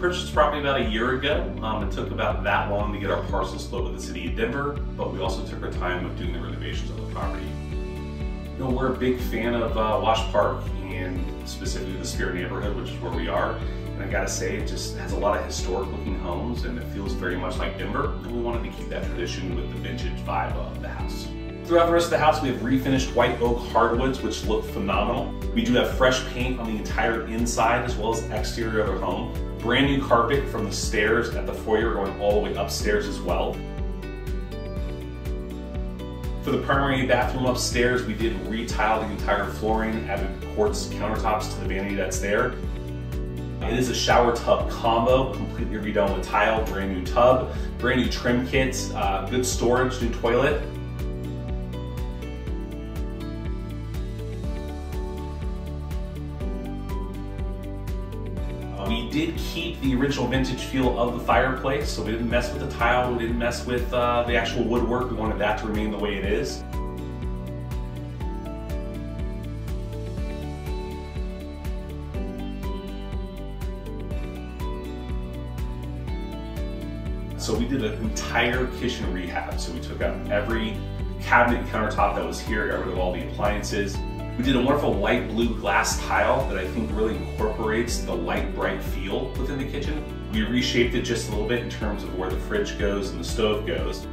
purchased this property about a year ago. Um, it took about that long to get our parcels split with the city of Denver, but we also took our time of doing the renovations on the property. You know, we're a big fan of uh, Wash Park and specifically the Speer neighborhood, which is where we are. And I gotta say, it just has a lot of historic looking homes and it feels very much like Denver. And we wanted to keep that tradition with the vintage vibe of the house. Throughout the rest of the house, we have refinished white oak hardwoods, which look phenomenal. We do have fresh paint on the entire inside as well as exterior of the home. Brand new carpet from the stairs at the foyer going all the way upstairs as well. For the primary bathroom upstairs, we did retile the entire flooring, added quartz countertops to the vanity that's there. It is a shower tub combo, completely redone with tile, brand new tub, brand new trim kits, uh, good storage, new toilet. We did keep the original vintage feel of the fireplace, so we didn't mess with the tile, we didn't mess with uh, the actual woodwork. We wanted that to remain the way it is. So we did an entire kitchen rehab. So we took out every cabinet countertop that was here, got rid of all the appliances. We did a wonderful light blue glass tile that I think really incorporates the light bright feel within the kitchen. We reshaped it just a little bit in terms of where the fridge goes and the stove goes.